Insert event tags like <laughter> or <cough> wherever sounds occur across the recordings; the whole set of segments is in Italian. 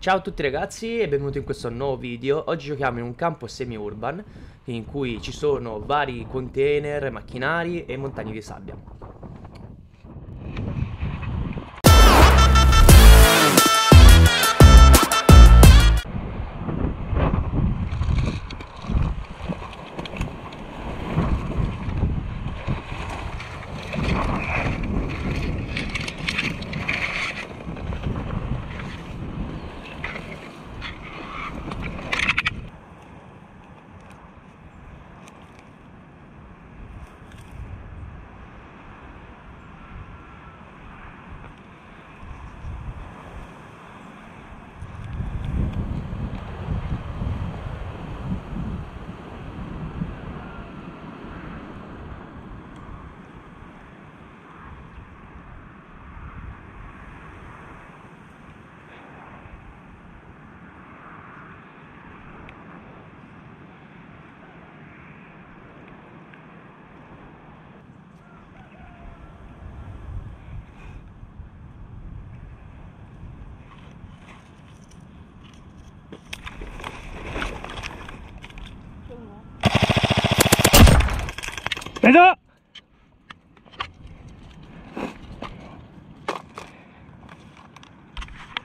Ciao a tutti ragazzi e benvenuti in questo nuovo video. Oggi giochiamo in un campo semi-urban in cui ci sono vari container, macchinari e montagne di sabbia.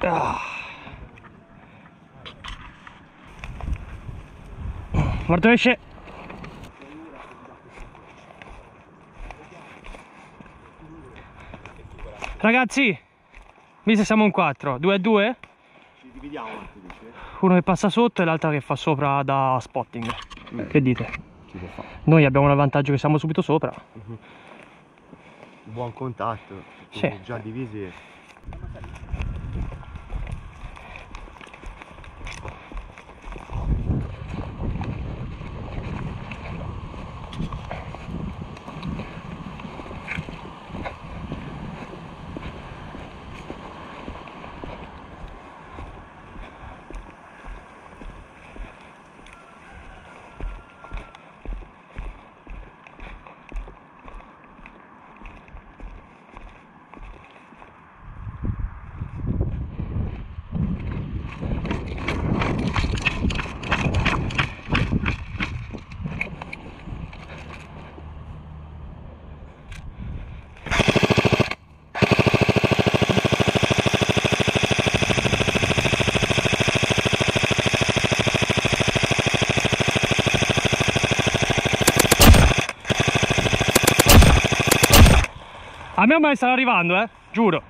Ah. Morto esce! Ragazzi, visto siamo in 4, 2 a 2? Ci dividiamo? Uno che passa sotto e l'altro che fa sopra da spotting. Che dite? Noi abbiamo il vantaggio che siamo subito sopra. Buon contatto. Sì. Già divisi. A me mai stanno arrivando, eh? Giuro.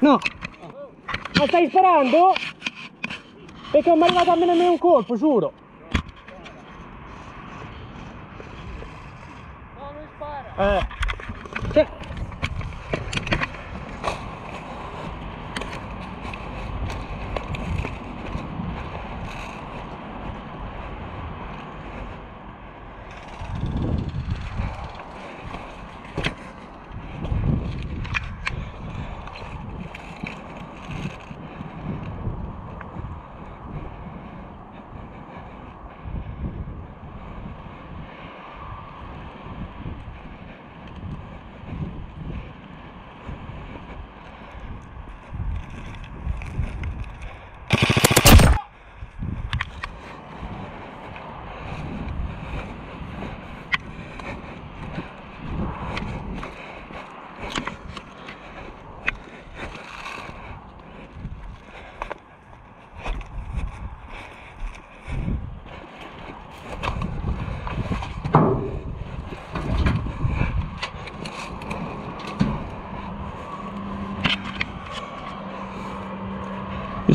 No. Ma stai sparando? Perché non mi è arrivato a me nemmeno un colpo, giuro. No, non spara. Eh. Cioè.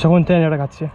Usa container ragazzi.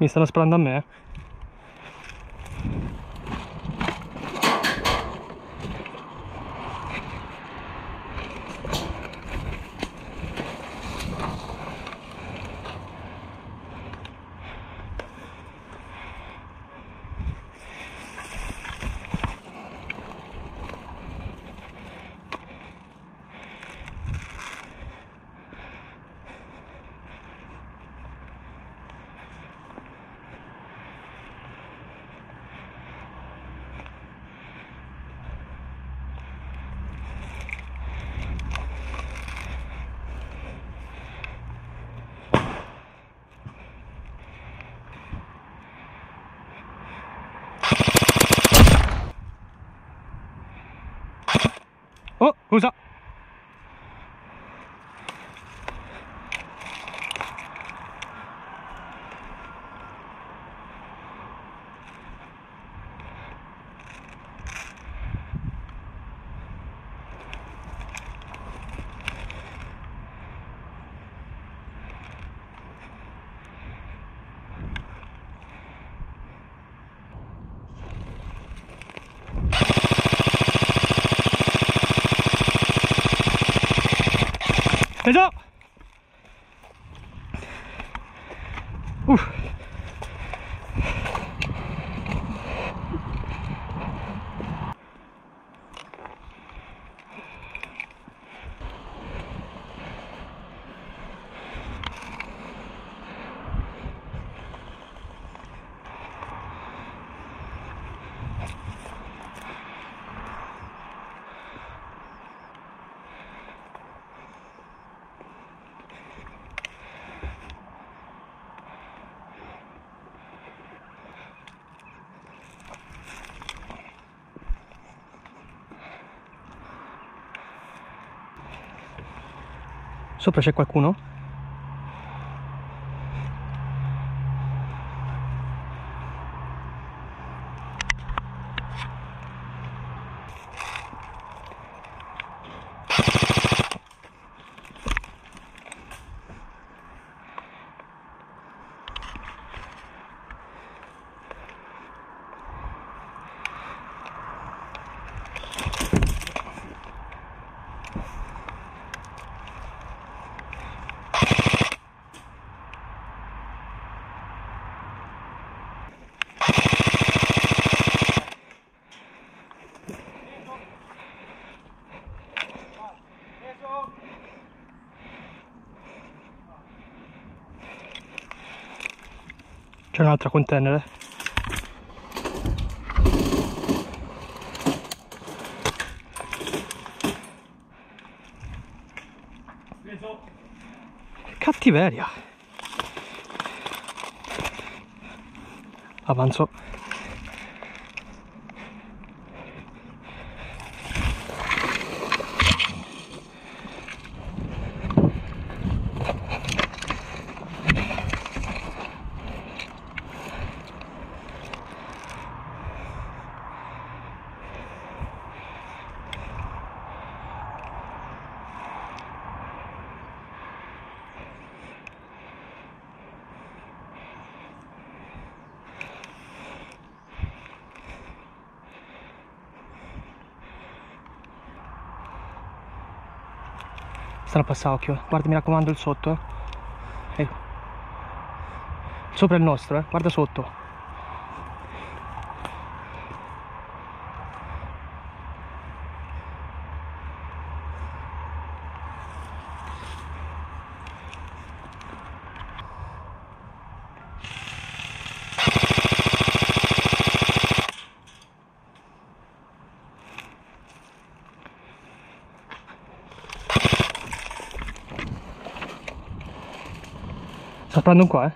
Mi stanno sparando a me? eh? Oh, scusa. Preso! Sopra c'è qualcuno? C'è un'altra container. eh. Cattiveria. Avanzo. Stanno a passare occhio. Guarda, mi raccomando il sotto. Eh. Sopra il nostro, eh. Guarda sotto. Só pra não coar.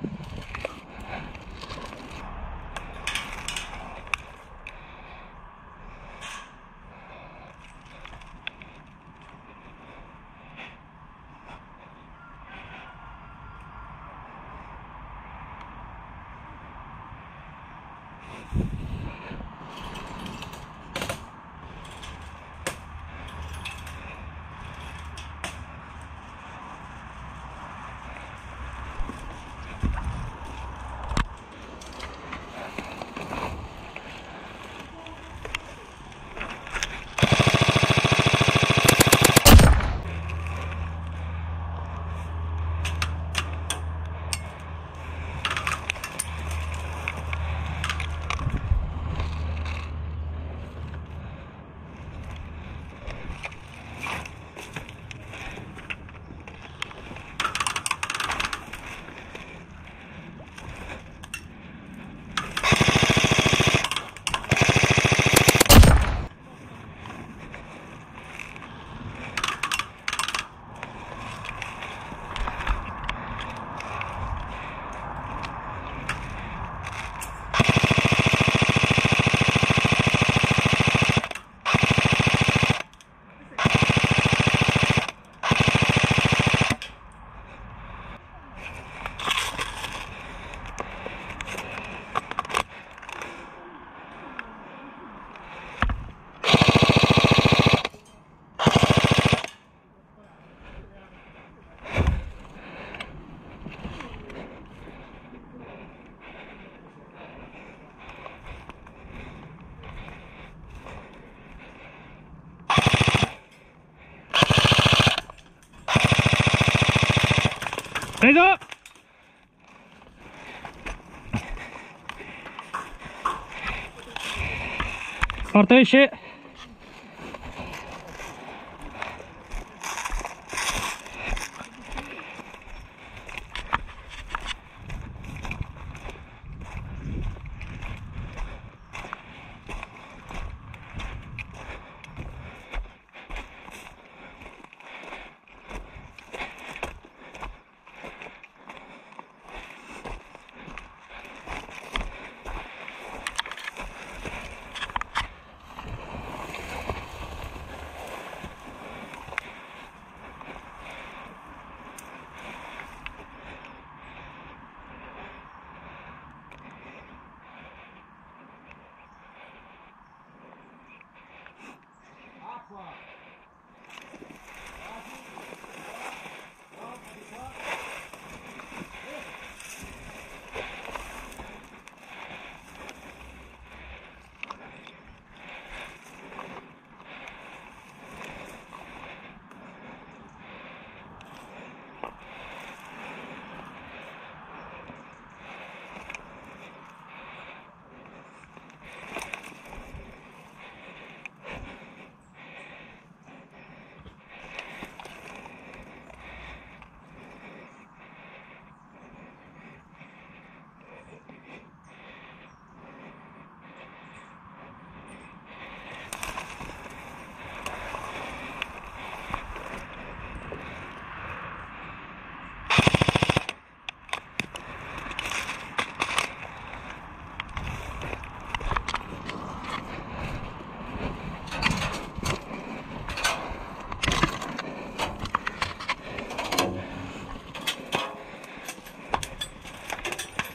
Arkadaşı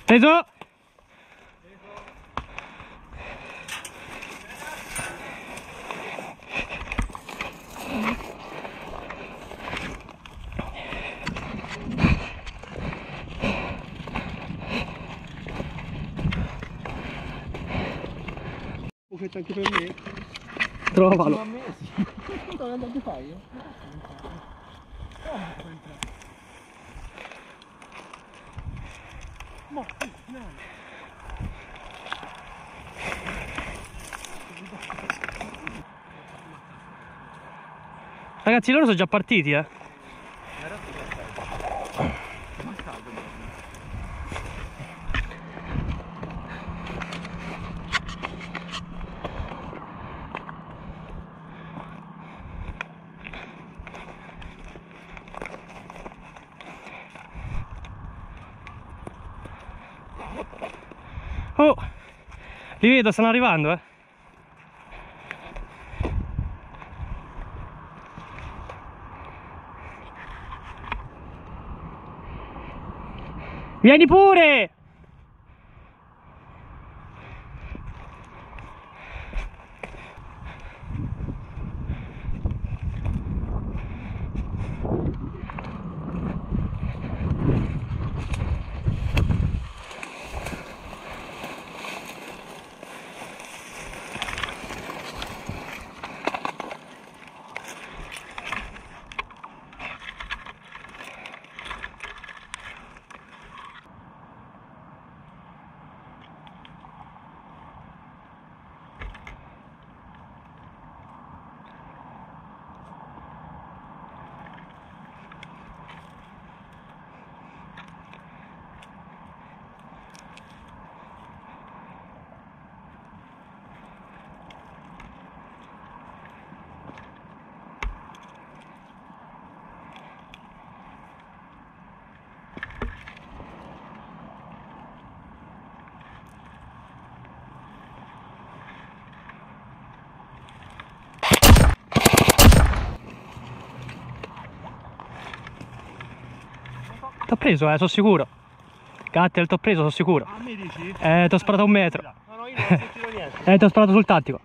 esce! Preso! Buchetto anche per me? Trovalo. A me sì. <laughs> Dove andate fai io? Ragazzi, loro sono già partiti, eh. Oh, li vedo, stanno arrivando, eh. Vieni pure! T'ho preso, eh, sono sicuro. Gattel, t'ho preso, sono sicuro. A me dici? Eh, t'ho sparato un metro. No, no, io non ho sentito niente. Eh, ti ho sparato sul tattico.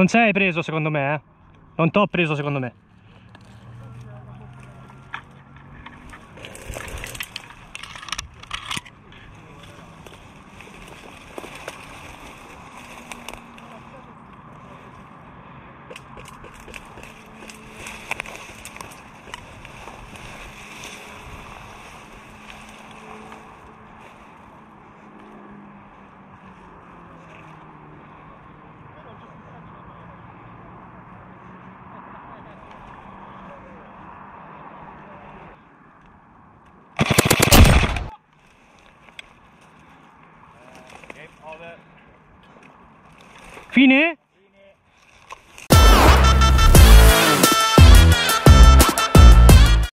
Non sei preso secondo me, eh? Non t'ho preso secondo me. 휘네?